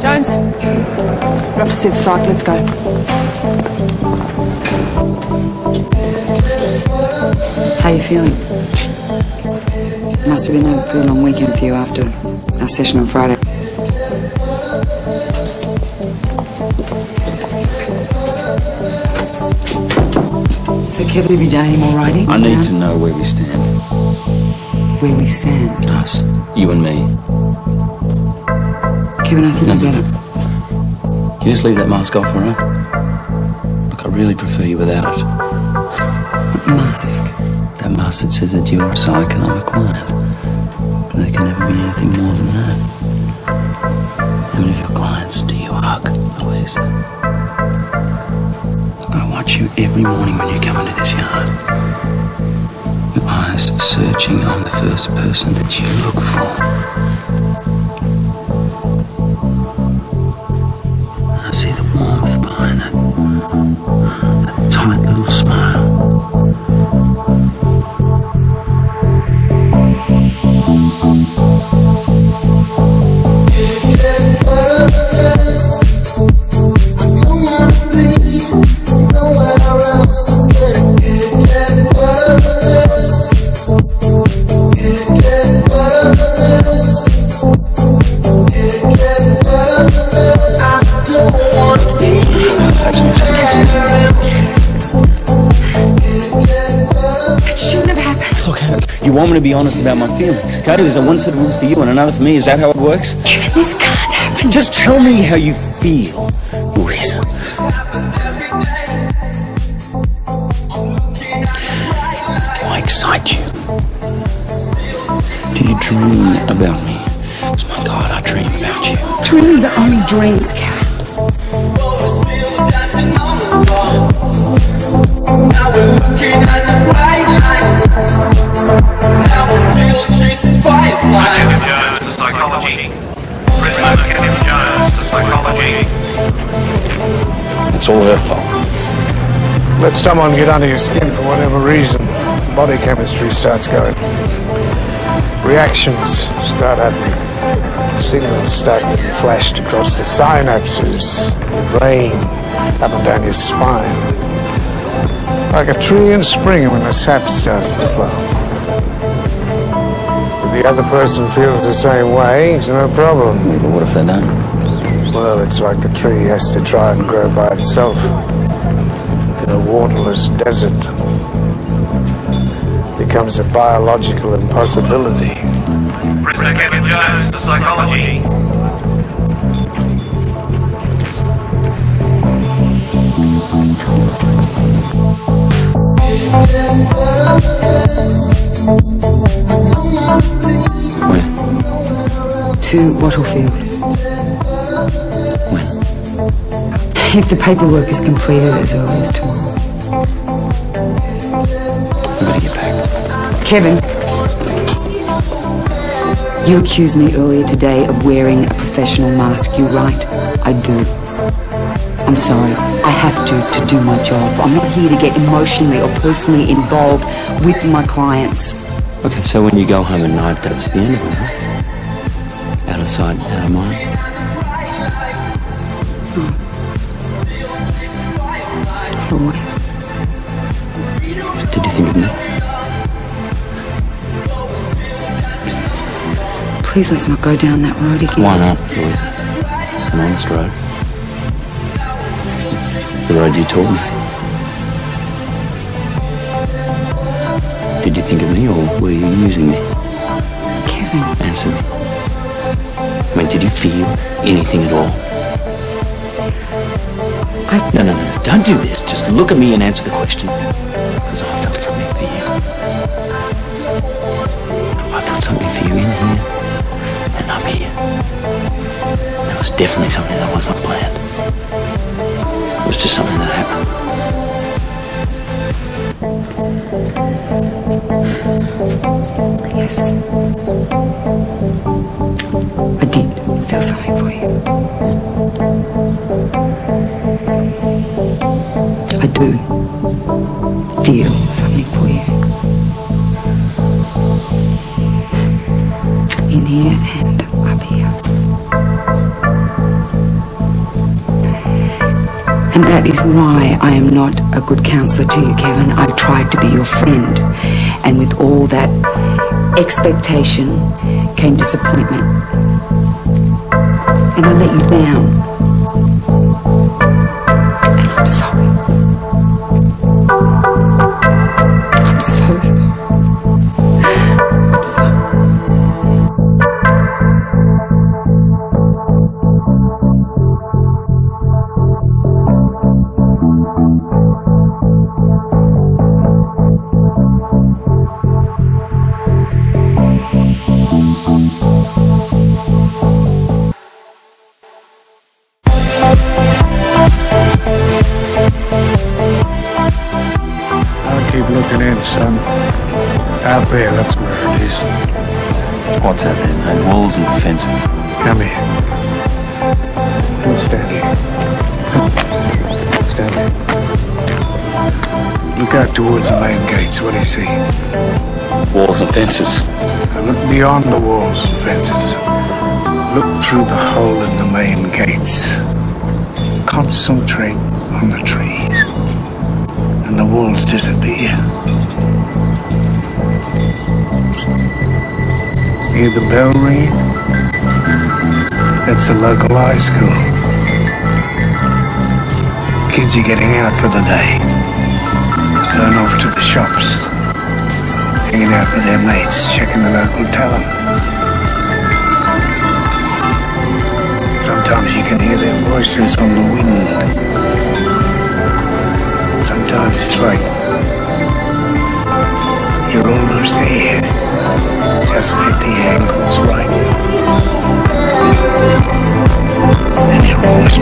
Jones, we're up to see the site. Let's go. How are you feeling? Must have been a pretty long weekend for you after our session on Friday. So, Kevin, have you done any more writing? I need to know where we stand. Where we stand. Us. You and me. Kevin, I think No, no, better. Can you just leave that mask off, alright? Look, I really prefer you without it. Mask. That mask that says that you're a psych and I'm a client. But there can never be anything more than that. How many of your clients do you hug, Louise? Watch you every morning when you come into this yard. Your eyes searching on the first person that you look for. I see the warmth behind it. That tight little smile. Want me to be honest about my feelings, okay? There's a one set of rules for you and another for me. Is that how it works? Kevin, this can't happen. Just tell me how you feel, Louisa. Do I excite you? Do you dream about me? 'Cause my God, I dream about you. Dreams are only dreams, Kevin. Kevin to. It's all her fault. Let someone get under your skin for whatever reason, body chemistry starts going. Reactions start happening. Signals start getting flashed across the synapses, the brain, up and down your spine. Like a tree in spring when the sap starts to flow. If the other person feels the same way, it's no problem. But what if they don't? Well, it's like the tree has to try and grow by itself in a waterless desert. Becomes a biological impossibility. Prisoner Kevin Jones to psychology. Where? To Wattlefield. If the paperwork is completed as early as tomorrow. I better get back. Kevin, you accused me earlier today of wearing a professional mask. You're right. I do. I'm sorry. I have to to do my job. I'm not here to get emotionally or personally involved with my clients. Okay, so when you go home at night, that's the end of it, huh? Out of sight, out of mind. Hmm. Always. Did you think of me? Please let's not go down that road again. Why not, Louise? It's an honest road. It's the road you taught me. Did you think of me or were you using me? Kevin, Answer me. I mean, did you feel anything at all? I, No, no, no. Don't do this. Just look at me and answer the question. Because I felt something for you. I felt something for you in here and up here. There was definitely something that wasn't planned. It was just something that happened. yes. I did feel something for you. Feel something for you. In here and up here. And that is why I am not a good counselor to you, Kevin. I tried to be your friend. And with all that expectation came disappointment. And I let you down. Son. Out there, that's where it is. What's that then? mate? Walls and fences. Come here. You stand here. Stand here. Look out towards the main gates. What do you see? Walls and fences. Now look beyond the walls and fences. Look through the hole in the main gates. Concentrate on the trees. And the walls disappear. Hear the bell ringing? That's the local high school. Kids are getting out for the day. Going off to the shops hanging out with their mates, checking the local talent. Sometimes you can hear their voices on the wind. Sometimes it's like there. Just get the angles right. And you're almost